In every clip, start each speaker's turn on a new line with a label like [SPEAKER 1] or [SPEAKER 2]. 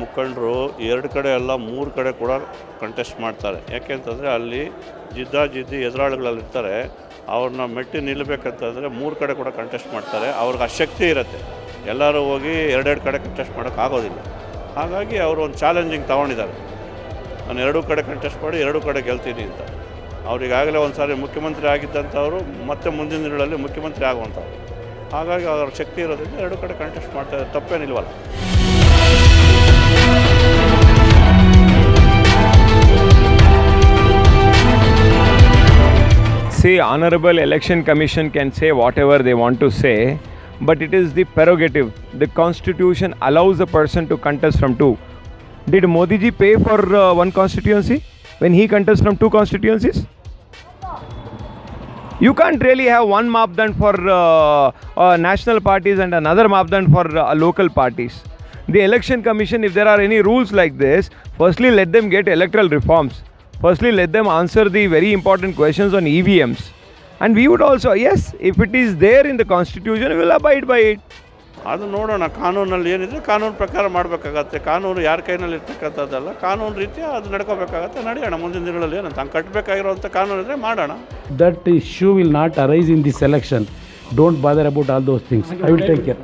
[SPEAKER 1] ಮುಖಂಡರು ಎರಡು ಕಡೆ ಎಲ್ಲ ಮೂರು ಕಡೆ ಕೂಡ ಕಂಟೆಸ್ಟ್ ಮಾಡ್ತಾರೆ. ಯಾಕೆಂತಂದರೆ ಅಲ್ಲಿ ಜಿದ್ದಾಜಿದ್ದಿ ಎದುರಾಳಿಗಳಲ್ಲಿರ್ತಾರೆ ಅವ್ರನ್ನ ಮೆಟ್ಟಿ ನಿಲ್ಲಬೇಕಂತಂದರೆ ಮೂರು ಕಡೆ ಕೂಡ ಕಂಟೆಸ್ಟ್ ಮಾಡ್ತಾರೆ. ಅವ್ರಿಗೆ ಆ ಶಕ್ತಿ ಇರುತ್ತೆ. ಎಲ್ಲರೂ ಹೋಗಿ ಎರಡೆರಡು ಕಡೆ ಕಂಟೆಸ್ಟ್ ಮಾಡೋಕ್ಕಾಗೋದಿಲ್ಲ ಹಾಗಾಗಿ ಅವರು ಒಂದು ಚಾಲೆಂಜಿಂಗ್ ತೊಗೊಂಡಿದ್ದಾರೆ. ನಾನು ಎರಡೂ ಕಡೆ ಕಂಟೆಸ್ಟ್ ಮಾಡಿ ಎರಡೂ ಕಡೆ ಗೆಲ್ತೀನಿ ಅಂತ. ಅವರಿಗಾಗಲೇ ಒಂದು ಸಾರಿ ಮುಖ್ಯಮಂತ್ರಿ ಆಗಿದ್ದಂಥವರು ಮತ್ತೆ ಮುಂದಿನ ದಿನಗಳಲ್ಲಿ ಮುಖ್ಯಮಂತ್ರಿ ಆಗುವಂಥವ್ರು. ಹಾಗಾಗಿ ಅವ್ರ ಶಕ್ತಿ ಇರೋದ್ರಿಂದ ಎರಡೂ ಕಡೆ ಕಂಟೆಸ್ಟ್ ಮಾಡ್ತಾರೆ ತಪ್ಪೇನಿಲ್ವಲ್ಲ.
[SPEAKER 2] See, Honorable Election Commission can say whatever they want to say, but it is the prerogative. The Constitution allows a person to contest from two. Did Modi ji pay for uh, one constituency when he contests from two constituencies? You can't really have one Mapdan for uh, uh, national parties and another Mapdan for uh, local parties. The election commission, if there are any rules like this, firstly let them get electoral reforms. Firstly, let them answer the very important questions on EVMs. And we would also, yes, if it is there in the constitution, we will abide by it.
[SPEAKER 1] ಅದು ನೋಡೋಣ ಕಾನೂನಲ್ಲಿ ಏನಿದೆ ಕಾನೂನು ಪ್ರಕಾರ ಮಾಡಬೇಕಾಗತ್ತೆ ಕಾನೂನು ಯಾರ ಕೈನಲ್ಲಿ ಇರ್ತಕ್ಕಂಥದ್ದಲ್ಲ ಕಾನೂನು ರೀತಿ ಅದು ನಡ್ಕೋಬೇಕಾಗತ್ತೆ ನಡೆಯೋಣ ಮುಂದಿನ ದಿನಗಳಲ್ಲಿ ಏನಂತ ಹಂಗೆ ಕಟ್ಟಬೇಕಾಗಿರೋಂಥ ಕಾನೂನು ಇದ್ದರೆ ಮಾಡೋಣ
[SPEAKER 3] that issue will not arise in this election. Don't bother about all those things. I will take care.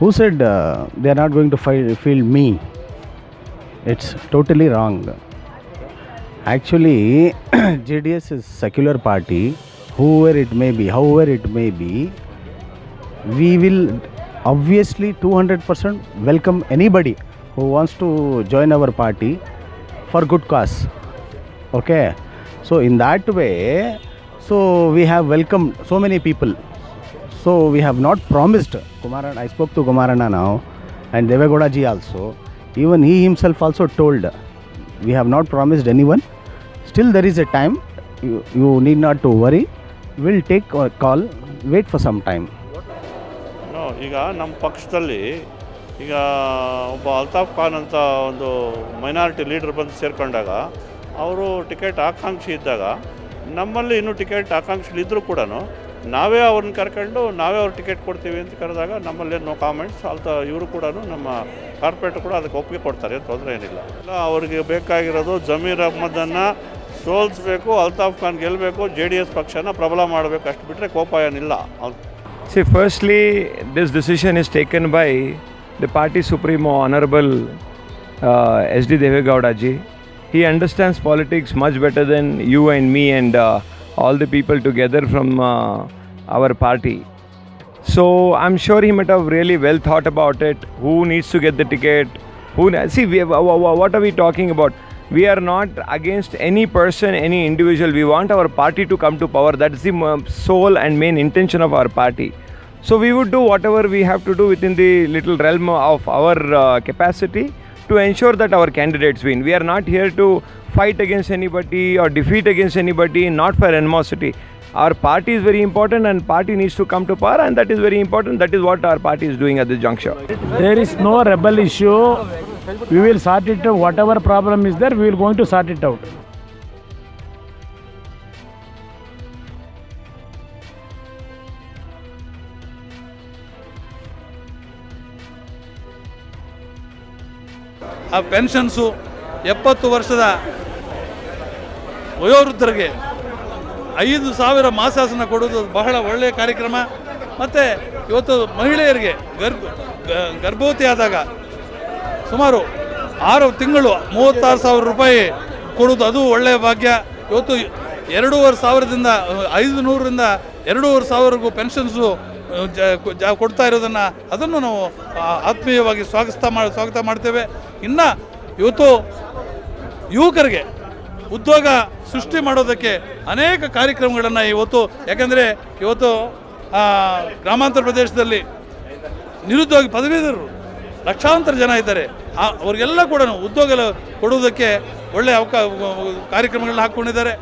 [SPEAKER 3] Who said uh, they are not going to field me? It's totally wrong. Actually, JDS is secular party, whoever it may be, however it may be. We will obviously 200% welcome anybody who wants to join our party for good cause. Okay, so in that way, so we have welcomed so many people. So we have not promised Kumaran. I spoke to Kumarana now, and Devagowda ji also. Even he himself also told we have not promised anyone. Still, there is a time. You, you need not to worry. We'll take a call. Wait for some time.
[SPEAKER 1] No ಈಗ ನಮ್ಮ ಪಕ್ಷದಲ್ಲಿ ಈಗ ಒಬ್ಬ ಅಲ್ತಾಫ್ ಖಾನ್ ಅಂತ ಒಂದು minority leader ಬಂದು ಸೇರಿಕೊಂಡಾಗ ಅವರು ticket ಆಕಾಂಕ್ಷಿ ಇದ್ದಾಗ ನಮ್ಮಲ್ಲಿ ಇನ್ನೂ ಟಿಕೆಟ್ ಆಕಾಂಕ್ಷಿಗಳಿದ್ದರೂ ಕೂಡ ನಾವೇ ಅವ್ರನ್ನ ಕರ್ಕೊಂಡು ನಾವೇ ಅವ್ರು ಟಿಕೆಟ್ ಕೊಡ್ತೀವಿ ಅಂತ ಕರೆದಾಗ ನಮ್ಮಲ್ಲಿ ನೋ ಕಾಮೆಂಟ್ಸ್ ಅಲ್ತ ಇವರು ಕೂಡ ನಮ್ಮ ಕಾರ್ಪೊರೇಟರ್ ಕೂಡ ಅದಕ್ಕೆ ಒಪ್ಪಿಗೆ ಕೊಡ್ತಾರೆ ತೊಂದರೆ ಏನಿಲ್ಲ. ಎಲ್ಲ ಅವ್ರಿಗೆ ಬೇಕಾಗಿರೋದು ಜಮೀರ್ ಅಹ್ಮದನ್ನು ಸೋಲಿಸ್ಬೇಕು ಅಲ್ತಾಫ್ ಖಾನ್ ಗೆಲ್ಲಬೇಕು ಜೆ ಡಿ ಎಸ್ ಪಕ್ಷನ ಪ್ರಬಲ ಮಾಡಬೇಕು ಅಷ್ಟು ಬಿಟ್ಟರೆ ಕೋಪ ಏನಿಲ್ಲ. See
[SPEAKER 2] firstly this decision is taken by by party supremo honourable S D Devegowda ji understands politics much better than you and me and uh, all the people together from uh, our party. So I'm sure he might have really well thought about it. Who needs to get the ticket? Who see? We, wha- wha- what are we talking about? We are not against any person, any individual. We want our party to come to power. That's the sole and main intention of our party. So we would do whatever we have to do within the little realm of our uh, capacity to ensure that our candidates win. We are not here to fight against anybody or defeat against anybody, not for animosity. Our party is very important and party needs to come to power and that is very important. That is what our party is doing at this juncture.
[SPEAKER 3] There is no rebel issue. We will sort it out. Whatever problem is there, we will going to sort it out.
[SPEAKER 4] ಆ ಪೆನ್ಷನ್ಸು ಎಪ್ಪತ್ತು ವರ್ಷದ ವಯೋವೃದ್ಧರಿಗೆ ಐದು ಸಾವಿರ ಮಾಸಾಸನ ಕೊಡುವುದು ಬಹಳ ಒಳ್ಳೆಯ ಕಾರ್ಯಕ್ರಮ. ಮತ್ತು ಇವತ್ತು ಮಹಿಳೆಯರಿಗೆ ಗರ್ಭ ಗರ್ಭವತಿ ಆದಾಗ ಸುಮಾರು ಆರು ತಿಂಗಳು ಮೂವತ್ತಾರು ಸಾವಿರ ರೂಪಾಯಿ ಕೊಡೋದು ಅದು ಒಳ್ಳೆಯ ಭಾಗ್ಯ. ಇವತ್ತು ಎರಡೂವರೆ ಸಾವಿರದಿಂದ ಐದು ನೂರರಿಂದ ಎರಡೂವರೆ ಸಾವಿರಗೂ ಪೆನ್ಷನ್ಸು ಕೊಡ್ತಾ ಇರೋದನ್ನು ಅದನ್ನು ನಾವು ಆತ್ಮೀಯವಾಗಿ ಸ್ವಾಗತ ಮಾಡಿ ಸ್ವಾಗತ ಮಾಡ್ತೇವೆ. ಇನ್ನು ಇವತ್ತು ಯುವಕರಿಗೆ ಉದ್ಯೋಗ ಸೃಷ್ಟಿ ಮಾಡೋದಕ್ಕೆ ಅನೇಕ ಕಾರ್ಯಕ್ರಮಗಳನ್ನು ಇವತ್ತು, ಯಾಕಂದರೆ ಇವತ್ತು ಗ್ರಾಮಾಂತರ ಪ್ರದೇಶದಲ್ಲಿ ನಿರುದ್ಯೋಗಿ ಪದವೀಧರರು ಲಕ್ಷಾಂತರ ಜನ ಇದ್ದಾರೆ. ಅವರಿಗೆಲ್ಲ ಕೂಡ ಉದ್ಯೋಗ ಕೊಡುವುದಕ್ಕೆ ಒಳ್ಳೆಯ ಅವಕಾ ಕಾರ್ಯಕ್ರಮಗಳನ್ನ ಹಾಕ್ಕೊಂಡಿದ್ದಾರೆ.